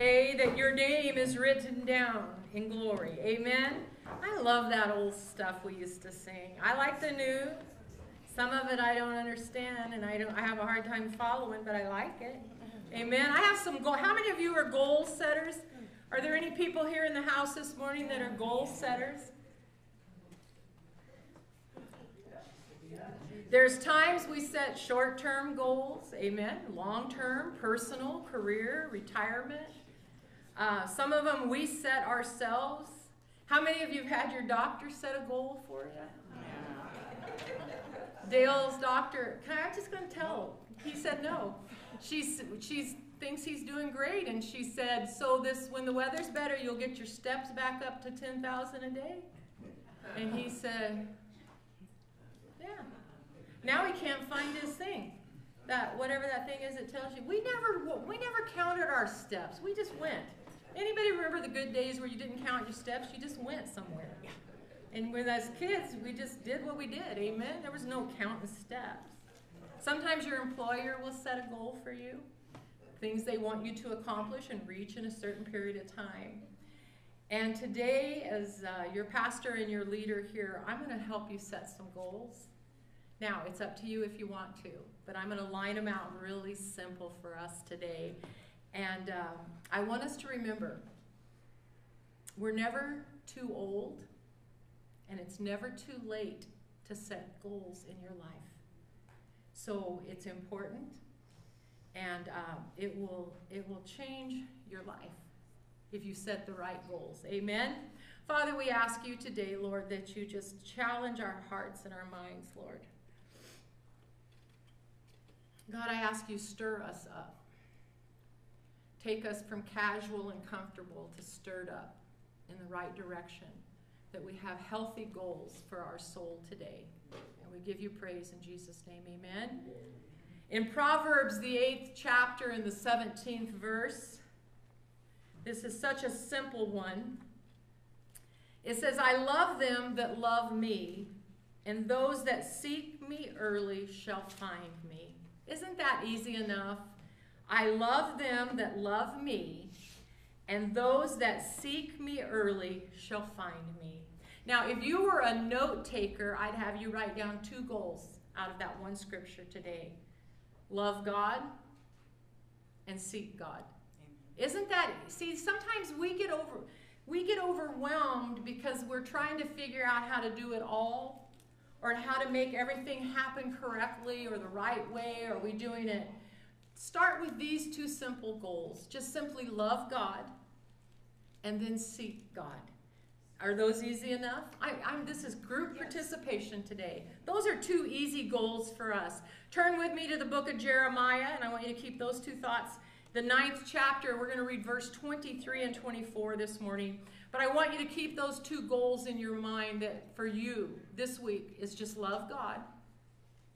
Say that your name is written down in glory. Amen. I love that old stuff we used to sing. I like the new. Some of it I don't understand and I don't I have a hard time following, but I like it. Amen. I have some goal. How many of you are goal setters? Are there any people here in the house this morning that are goal setters? There's times we set short term goals, amen, long term, personal, career, retirement. Uh, some of them we set ourselves. How many of you have had your doctor set a goal for you? Dale's doctor, can I, I'm just going to tell. He said no. She's, she's thinks he's doing great, and she said, so this when the weather's better, you'll get your steps back up to 10,000 a day. And he said, yeah. Now he can't find his thing. That whatever that thing is, it tells you. We never we never counted our steps. We just went. Anybody remember the good days where you didn't count your steps? You just went somewhere. And when as kids, we just did what we did. Amen. There was no counting steps. Sometimes your employer will set a goal for you, things they want you to accomplish and reach in a certain period of time. And today, as uh, your pastor and your leader here, I'm going to help you set some goals. Now, it's up to you if you want to, but I'm going to line them out really simple for us today. And um, I want us to remember we're never too old, and it's never too late to set goals in your life. So it's important, and um, it will it will change your life if you set the right goals. Amen. Father, we ask you today, Lord, that you just challenge our hearts and our minds, Lord. God, I ask you stir us up. Take us from casual and comfortable to stirred up in the right direction, that we have healthy goals for our soul today. And we give you praise in Jesus' name. Amen. In Proverbs, the eighth chapter, in the 17th verse, this is such a simple one. It says, I love them that love me, and those that seek me early shall find me. Isn't that easy enough? I love them that love me, and those that seek me early shall find me. Now, if you were a note taker, I'd have you write down two goals out of that one scripture today love God and seek God. Isn't that, see, sometimes we get over. We get overwhelmed because we're trying to figure out how to do it all or how to make everything happen correctly or the right way. Are we doing it Start with these two simple goals. Just simply love God and then seek God. Are those easy enough? I, I'm, this is group yes. participation today. Those are two easy goals for us. Turn with me to the book of Jeremiah, and I want you to keep those two thoughts. The ninth chapter, we're going to read verse 23 and 24 this morning. But I want you to keep those two goals in your mind that for you this week is just love God.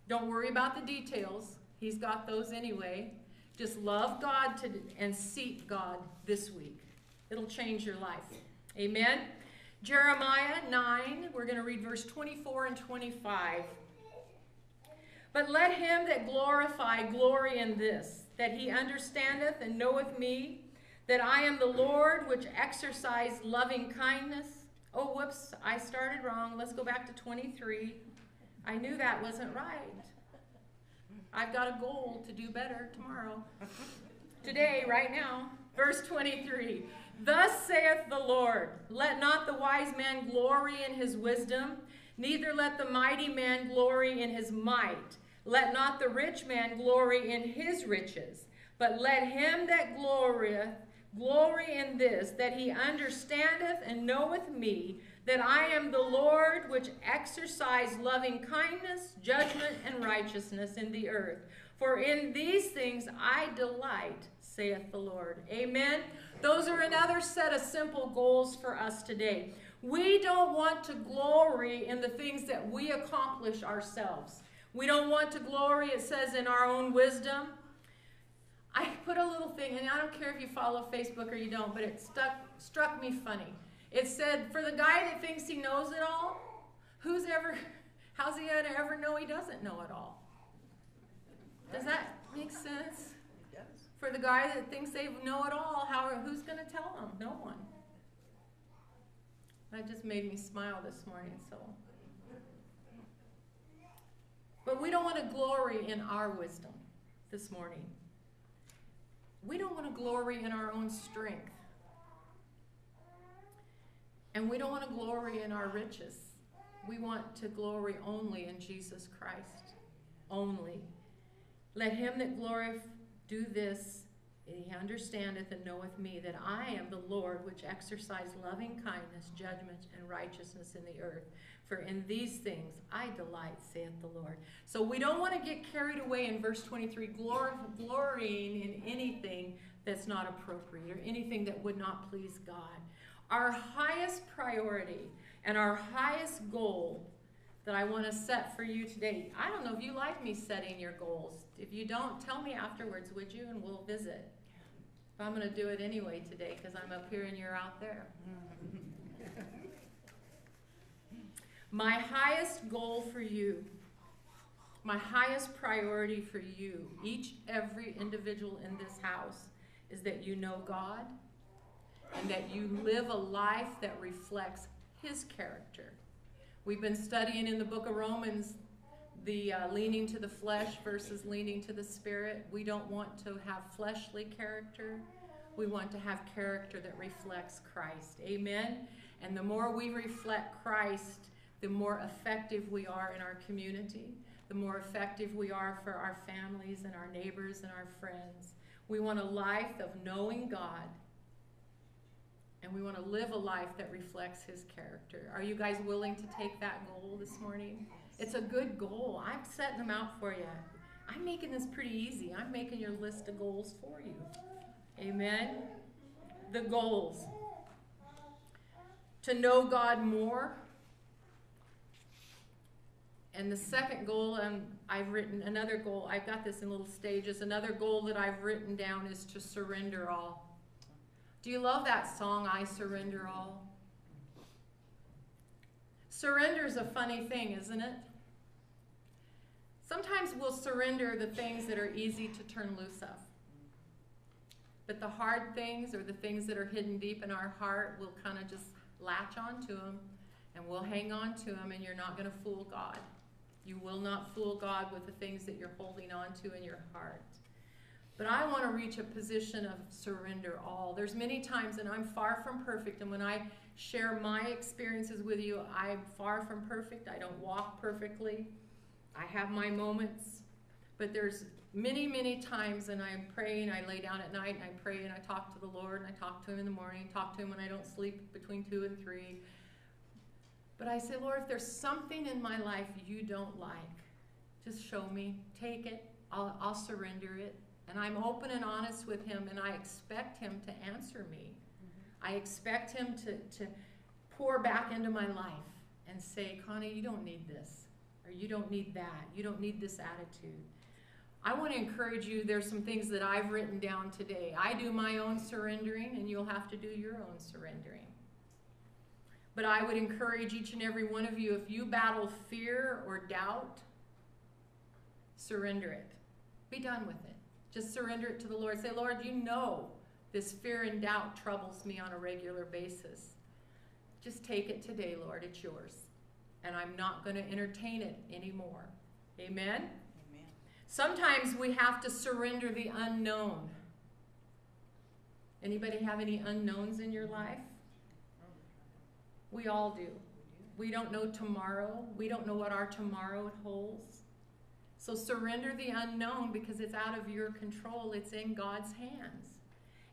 Don't worry about the details. He's got those anyway. Just love God to, and seek God this week. It'll change your life. Amen. Jeremiah 9, we're going to read verse 24 and 25. But let him that glorify glory in this, that he understandeth and knoweth me, that I am the Lord which exercise loving kindness. Oh, whoops, I started wrong. Let's go back to 23. I knew that wasn't right. I've got a goal to do better tomorrow. Today, right now. Verse 23 Thus saith the Lord, Let not the wise man glory in his wisdom, neither let the mighty man glory in his might. Let not the rich man glory in his riches, but let him that glorieth glory in this, that he understandeth and knoweth me, that I am the Lord which exercise loving kindness, judgment, and righteousness in the earth. For in these things I delight, saith the Lord. Amen. Those are another set of simple goals for us today. We don't want to glory in the things that we accomplish ourselves. We don't want to glory, it says, in our own wisdom. I put a little thing, and I don't care if you follow Facebook or you don't, but it stuck, struck me funny. It said, for the guy that thinks he knows it all, who's ever, how's he to ever know he doesn't know it all? Does that make sense? For the guy that thinks they know it all, how, who's going to tell them? No one. That just made me smile this morning, so. But we don't want to glory in our wisdom this morning. We don't want to glory in our own strength. And we don't want to glory in our riches. We want to glory only in Jesus Christ. Only. Let him that glorieth do this, he understandeth and knoweth me, that I am the Lord which exercise loving kindness, judgment, and righteousness in the earth. For in these things I delight, saith the Lord. So we don't want to get carried away in verse 23, glorying in anything that's not appropriate or anything that would not please God. Our highest priority and our highest goal that I want to set for you today. I don't know if you like me setting your goals. If you don't, tell me afterwards, would you? And we'll visit. But I'm going to do it anyway today because I'm up here and you're out there. my highest goal for you, my highest priority for you, each, every individual in this house, is that you know God that you live a life that reflects His character. We've been studying in the book of Romans the uh, leaning to the flesh versus leaning to the spirit. We don't want to have fleshly character. We want to have character that reflects Christ. Amen. And the more we reflect Christ, the more effective we are in our community, the more effective we are for our families and our neighbors and our friends. We want a life of knowing God and we want to live a life that reflects his character. Are you guys willing to take that goal this morning? It's a good goal. I'm setting them out for you. I'm making this pretty easy. I'm making your list of goals for you. Amen. The goals. To know God more. And the second goal, and um, I've written another goal, I've got this in little stages. Another goal that I've written down is to surrender all. Do you love that song, I Surrender All? Surrender is a funny thing, isn't it? Sometimes we'll surrender the things that are easy to turn loose of. But the hard things or the things that are hidden deep in our heart, we'll kind of just latch onto them and we'll hang on to them, and you're not going to fool God. You will not fool God with the things that you're holding on to in your heart. But I want to reach a position of surrender all. There's many times, and I'm far from perfect, and when I share my experiences with you, I'm far from perfect. I don't walk perfectly. I have my moments. But there's many, many times, and I'm praying, I lay down at night, and I pray, and I talk to the Lord, and I talk to Him in the morning, talk to Him when I don't sleep between two and three. But I say, Lord, if there's something in my life you don't like, just show me, take it, I'll, I'll surrender it. And I'm open and honest with him, and I expect him to answer me. Mm-hmm. I expect him to, to pour back into my life and say, Connie, you don't need this, or you don't need that, you don't need this attitude. I want to encourage you, there's some things that I've written down today. I do my own surrendering, and you'll have to do your own surrendering. But I would encourage each and every one of you, if you battle fear or doubt, surrender it. Be done with it. Just surrender it to the Lord. Say, Lord, you know this fear and doubt troubles me on a regular basis. Just take it today, Lord. It's yours. And I'm not going to entertain it anymore. Amen? Amen. Sometimes we have to surrender the unknown. Anybody have any unknowns in your life? We all do. We don't know tomorrow. We don't know what our tomorrow holds. So surrender the unknown because it's out of your control, it's in God's hands.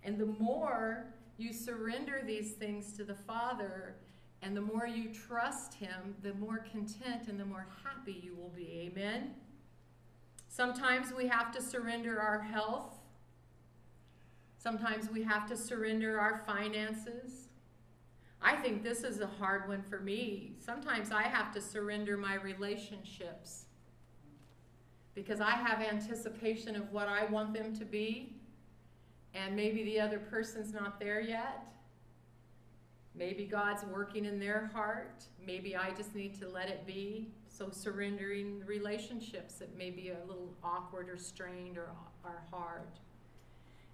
And the more you surrender these things to the Father, and the more you trust Him, the more content and the more happy you will be. Amen? Sometimes we have to surrender our health. Sometimes we have to surrender our finances. I think this is a hard one for me. Sometimes I have to surrender my relationships because I have anticipation of what I want them to be, and maybe the other person's not there yet. Maybe God's working in their heart. Maybe I just need to let it be. So surrendering relationships that may be a little awkward or strained or, or hard.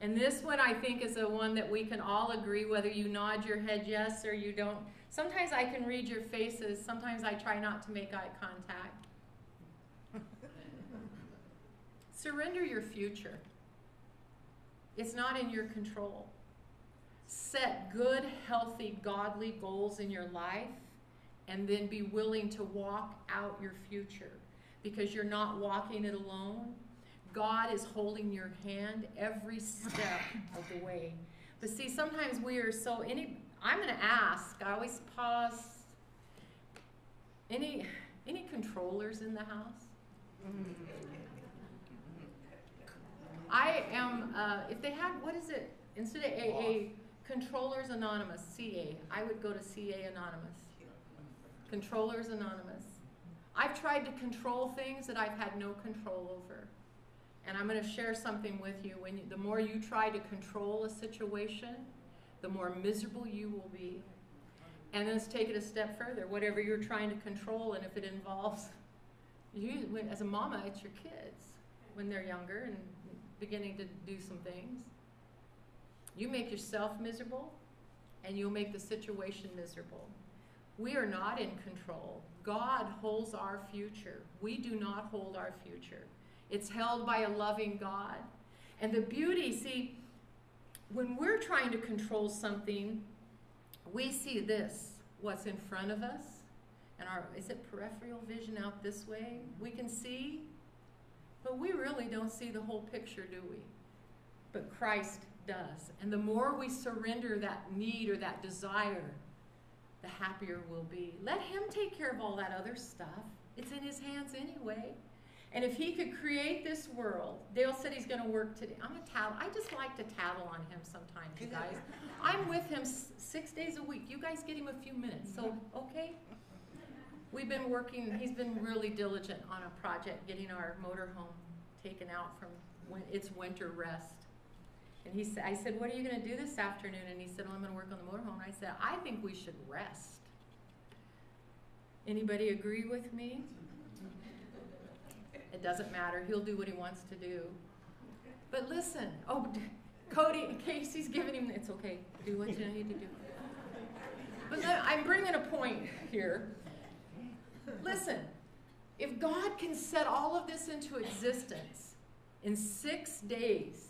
And this one I think is the one that we can all agree whether you nod your head yes or you don't. Sometimes I can read your faces, sometimes I try not to make eye contact. Surrender your future. It's not in your control. Set good, healthy, godly goals in your life and then be willing to walk out your future because you're not walking it alone. God is holding your hand every step of the way. But see, sometimes we are so any I'm going to ask. I always pause. Any any controllers in the house? Mm. I am. Uh, if they had, what is it? Instead of AA, Controllers Anonymous, CA. I would go to CA Anonymous. Controllers Anonymous. I've tried to control things that I've had no control over. And I'm going to share something with you. When you, the more you try to control a situation, the more miserable you will be. And let's take it a step further. Whatever you're trying to control, and if it involves you, as a mama, it's your kids when they're younger and beginning to do some things. You make yourself miserable, and you'll make the situation miserable. We are not in control. God holds our future. We do not hold our future. It's held by a loving God. And the beauty, see, when we're trying to control something, we see this, what's in front of us, and our, is it peripheral vision out this way? We can see, but we really don't see the whole picture, do we? But Christ does. And the more we surrender that need or that desire, the happier we'll be. Let Him take care of all that other stuff. It's in His hands anyway. And if he could create this world, Dale said he's going to work today. I'm a tattle. I just like to tattle on him sometimes, you guys. I'm with him six days a week. You guys get him a few minutes, so okay. We've been working. He's been really diligent on a project, getting our motorhome taken out from when its winter rest. And he said, I said, what are you going to do this afternoon? And he said, well, I'm going to work on the motorhome. And I said, I think we should rest. Anybody agree with me? It doesn't matter. He'll do what he wants to do. But listen, oh, Cody, Casey's giving him, it's okay. Do what you need to do. But I'm bringing a point here. Listen, if God can set all of this into existence in six days,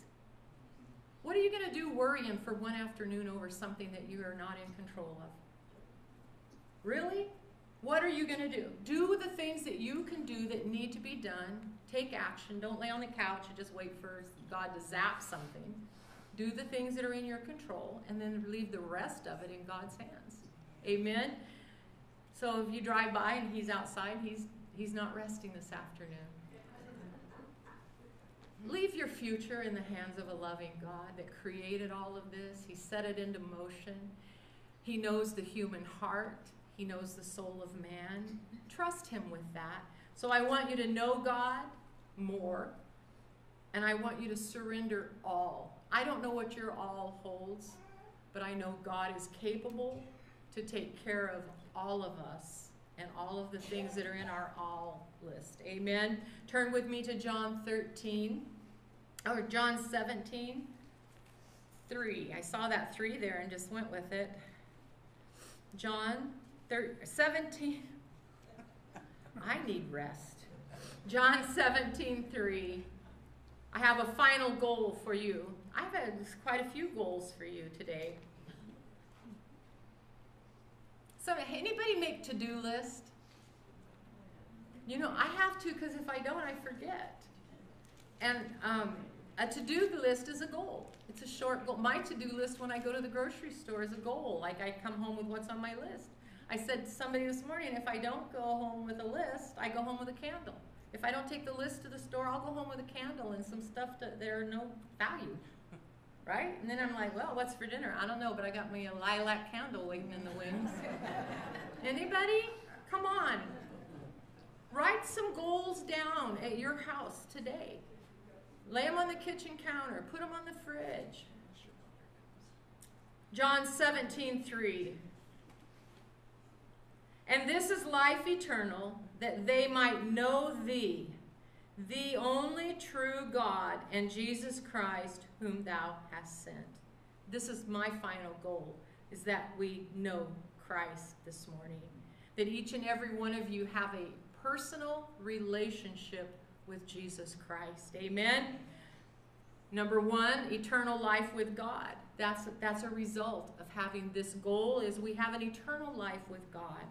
what are you going to do worrying for one afternoon over something that you are not in control of? Really? What are you going to do? Do the things that you can do that need to be done. Take action. Don't lay on the couch and just wait for God to zap something. Do the things that are in your control and then leave the rest of it in God's hands. Amen. So if you drive by and he's outside, he's he's not resting this afternoon. Leave your future in the hands of a loving God that created all of this. He set it into motion. He knows the human heart. He knows the soul of man. Trust Him with that. So I want you to know God more, and I want you to surrender all. I don't know what your all holds, but I know God is capable to take care of all of us and all of the things that are in our all list. Amen. Turn with me to John 13, or John 17, 3. I saw that 3 there and just went with it. John 17. I need rest. John 17, 3. I have a final goal for you. I've had quite a few goals for you today. So, anybody make to-do list? You know, I have to because if I don't, I forget. And um, a to-do list is a goal. It's a short goal. My to-do list when I go to the grocery store is a goal. Like I come home with what's on my list. I said to somebody this morning, if I don't go home with a list, I go home with a candle. If I don't take the list to the store, I'll go home with a candle and some stuff that there are no value. Right? And then I'm like, well, what's for dinner? I don't know, but I got me a lilac candle waiting in the wings. Anybody? Come on. Write some goals down at your house today. Lay them on the kitchen counter. Put them on the fridge. John 17, 3. And this is life eternal, that they might know thee, the only true God and Jesus Christ whom thou hast sent. This is my final goal is that we know Christ this morning. That each and every one of you have a personal relationship with Jesus Christ. Amen. Number 1, eternal life with God. That's that's a result of having this goal is we have an eternal life with God.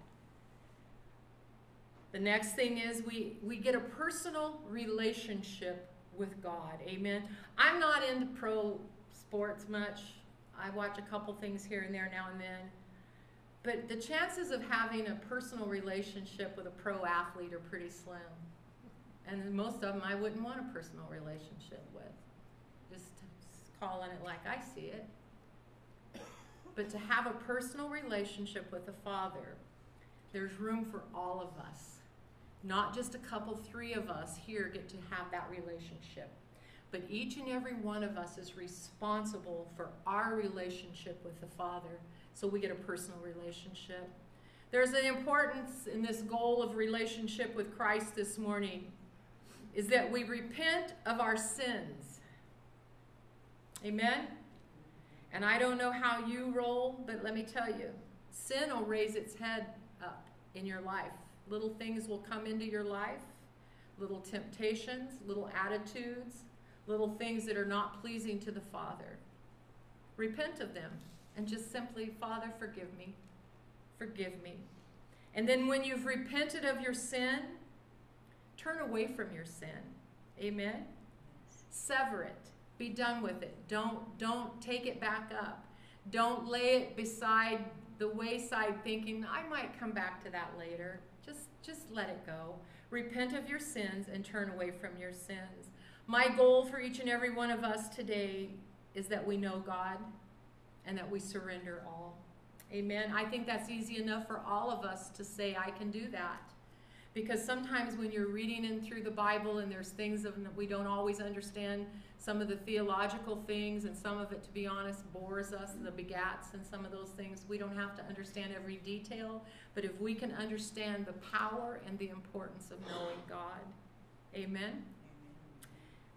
The next thing is we, we get a personal relationship with God. Amen. I'm not into pro sports much. I watch a couple things here and there now and then. But the chances of having a personal relationship with a pro athlete are pretty slim. And most of them I wouldn't want a personal relationship with. Just calling it like I see it. But to have a personal relationship with the Father, there's room for all of us. Not just a couple, three of us here get to have that relationship. But each and every one of us is responsible for our relationship with the Father. So we get a personal relationship. There's an importance in this goal of relationship with Christ this morning is that we repent of our sins. Amen? And I don't know how you roll, but let me tell you, sin will raise its head up in your life. Little things will come into your life, little temptations, little attitudes, little things that are not pleasing to the Father. Repent of them and just simply, Father, forgive me. Forgive me. And then when you've repented of your sin, turn away from your sin. Amen. Sever it. Be done with it. Don't don't take it back up. Don't lay it beside the wayside thinking I might come back to that later. Just, let it go. Repent of your sins and turn away from your sins. My goal for each and every one of us today is that we know God and that we surrender all. Amen. I think that's easy enough for all of us to say, I can do that. Because sometimes when you're reading in through the Bible and there's things that we don't always understand, some of the theological things, and some of it, to be honest, bores us, the begats and some of those things. We don't have to understand every detail, but if we can understand the power and the importance of knowing God, amen?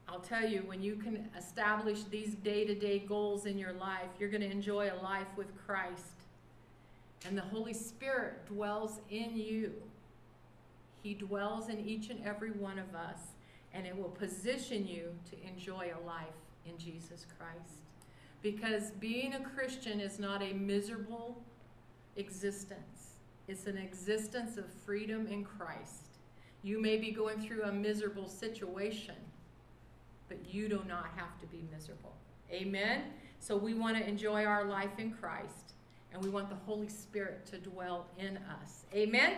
I'll tell you, when you can establish these day to day goals in your life, you're going to enjoy a life with Christ. And the Holy Spirit dwells in you. He dwells in each and every one of us and it will position you to enjoy a life in Jesus Christ. Because being a Christian is not a miserable existence, it's an existence of freedom in Christ. You may be going through a miserable situation, but you do not have to be miserable. Amen? So we want to enjoy our life in Christ, and we want the Holy Spirit to dwell in us. Amen?